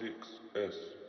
6S